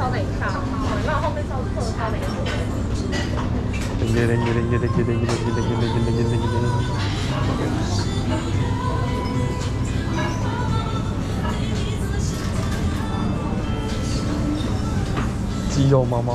稍等一下，那后面那一下。肌肉猫猫。